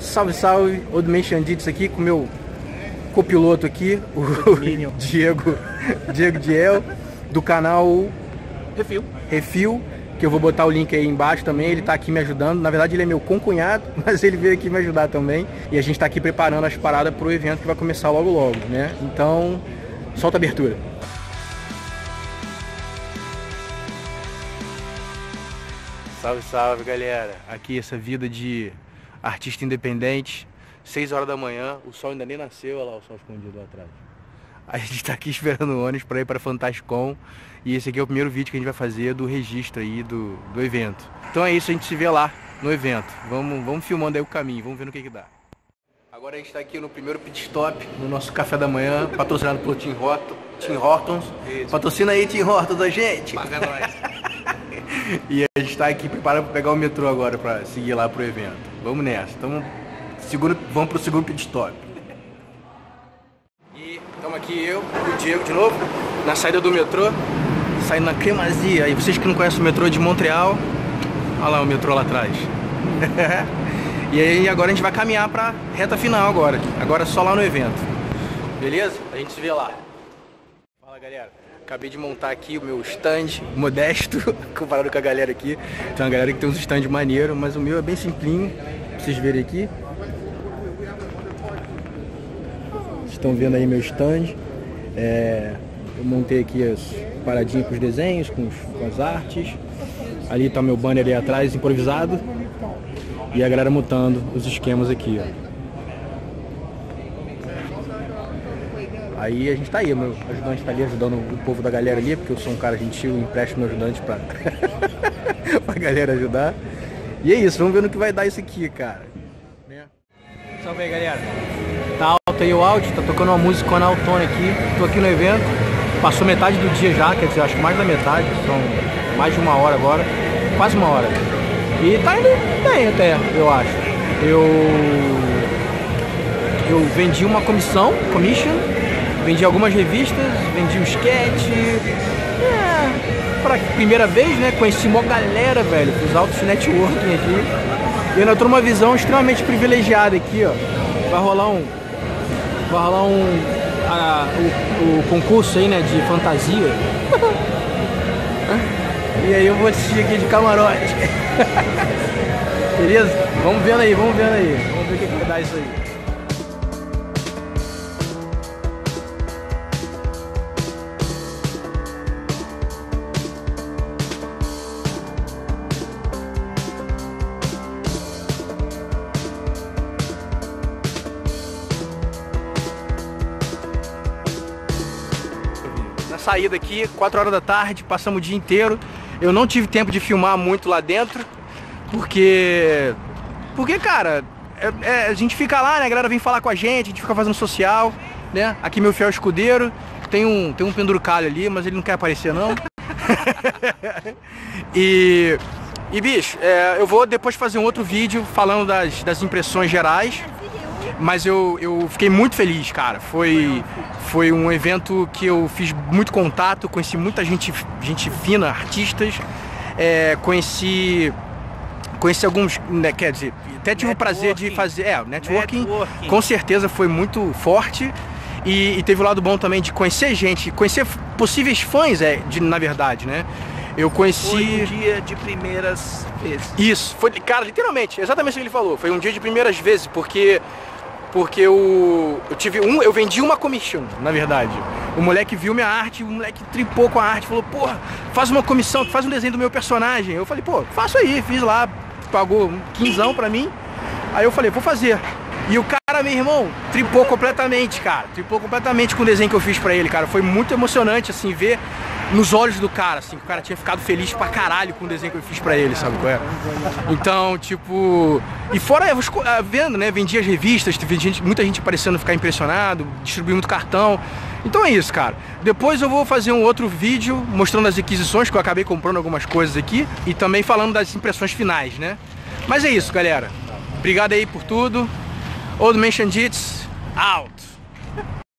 Salve, salve, Old Man aqui com meu copiloto aqui, o Diego, Diego Diel, do canal Refil. Refil, que eu vou botar o link aí embaixo também, ele tá aqui me ajudando, na verdade ele é meu concunhado, mas ele veio aqui me ajudar também, e a gente tá aqui preparando as paradas pro evento que vai começar logo logo, né? Então, solta a abertura. Salve, salve galera, aqui essa vida de artista independente, 6 horas da manhã, o sol ainda nem nasceu, olha lá o sol escondido lá atrás. A gente tá aqui esperando o ônibus para ir para Fantascom e esse aqui é o primeiro vídeo que a gente vai fazer do registro aí do, do evento. Então é isso, a gente se vê lá no evento. Vamos, vamos filmando aí o caminho, vamos ver no que que dá. Agora a gente está aqui no primeiro pit stop, no nosso café da manhã, patrocinado por Tim Horton. Tim Hortons. Patrocina aí, Tim Hortons, a gente. Paga nós. E a gente está aqui preparado para pegar o metrô agora para seguir lá pro evento. Vamos nessa. Tamo, segundo, vamos pro segundo pit stop. E estamos aqui eu e o Diego de novo, na saída do metrô, saindo na Cremazia. E vocês que não conhecem o metrô de Montreal, olha lá o metrô lá atrás. e aí agora a gente vai caminhar pra reta final agora. Agora só lá no evento. Beleza? A gente se vê lá. Fala galera. Acabei de montar aqui o meu stand modesto, comparado com a galera aqui. Tem uma galera que tem uns stands maneiros, mas o meu é bem simplinho, pra vocês verem aqui. Vocês estão vendo aí meu stand. É, eu montei aqui as paradinhas com os desenhos, com, os- com as artes. Ali tá meu banner aí atrás, improvisado. E a galera montando os esquemas aqui, ó. Aí a gente tá aí, meu ajudante tá ali ajudando o povo da galera ali, porque eu sou um cara gentil empresto meu ajudante pra, pra galera ajudar. E é isso, vamos ver no que vai dar isso aqui, cara. Né? Salve aí, galera. Tá alto aí o áudio, tá tocando uma música com a Altone aqui. Tô aqui no evento, passou metade do dia já, quer dizer, acho que mais da metade, são mais de uma hora agora, quase uma hora. E tá indo bem até, eu acho. Eu eu vendi uma comissão, commission, vendi algumas revistas, vendi um sketch. É, pra primeira vez, né? Conheci uma galera, velho, fiz altos networking aqui. E ainda tô numa visão extremamente privilegiada aqui, ó. Vai rolar um. Vai rolar um. a- o, o concurso aí, né, de fantasia. e aí eu vou assistir aqui de camarote. Beleza? Vamos vendo aí, vamos vendo aí. Vamos ver o que, que vai dar isso aí. Saída aqui, 4 horas da tarde, passamos o dia inteiro. Eu não tive tempo de filmar muito lá dentro, porque. Porque, cara, é- é, a gente fica lá, né? A galera vem falar com a gente, a gente fica fazendo social, né? Aqui meu fiel escudeiro, tem um, tem um penduricalho ali, mas ele não quer aparecer não. e. E bicho, é, eu vou depois fazer um outro vídeo falando das, das impressões gerais. Mas eu, eu fiquei muito feliz, cara. Foi, foi um evento que eu fiz muito contato, conheci muita gente, gente fina, artistas. É, conheci. Conheci alguns, né, quer dizer, até tive o prazer de fazer. É, o networking, Networking. com certeza foi muito forte. E, e teve o lado bom também de conhecer gente, conhecer possíveis fãs, é, de, na verdade, né? Eu conheci. Foi um dia de primeiras vezes. Isso, foi, cara, literalmente, exatamente o que ele falou. Foi um dia de primeiras vezes, porque porque eu, eu tive um, eu vendi uma commission, na verdade. O moleque viu minha arte, o moleque tripou com a arte, falou: "Porra, faz uma comissão, faz um desenho do meu personagem". Eu falei: "Pô, faço aí". Fiz lá, pagou um quinzão pra mim. Aí eu falei: "Vou fazer". E o cara, meu irmão, tripou completamente, cara. Tripou completamente com o desenho que eu fiz pra ele, cara. Foi muito emocionante, assim, ver nos olhos do cara, assim, que o cara tinha ficado feliz pra caralho com o desenho que eu fiz pra ele, sabe qual é? Então, tipo. E fora, eu esco- ah, vendo, né? Vendi as revistas, teve gente, muita gente aparecendo ficar impressionado, distribuí muito cartão. Então é isso, cara. Depois eu vou fazer um outro vídeo mostrando as aquisições, que eu acabei comprando algumas coisas aqui, e também falando das impressões finais, né? Mas é isso, galera. Obrigado aí por tudo. Old Man Jits, out!